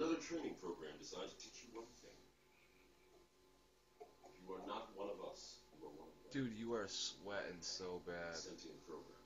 another training program designed to teach you one thing. You are not one of us. You are one of them. Dude, you are sweating so bad. Sentient program.